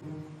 mm you.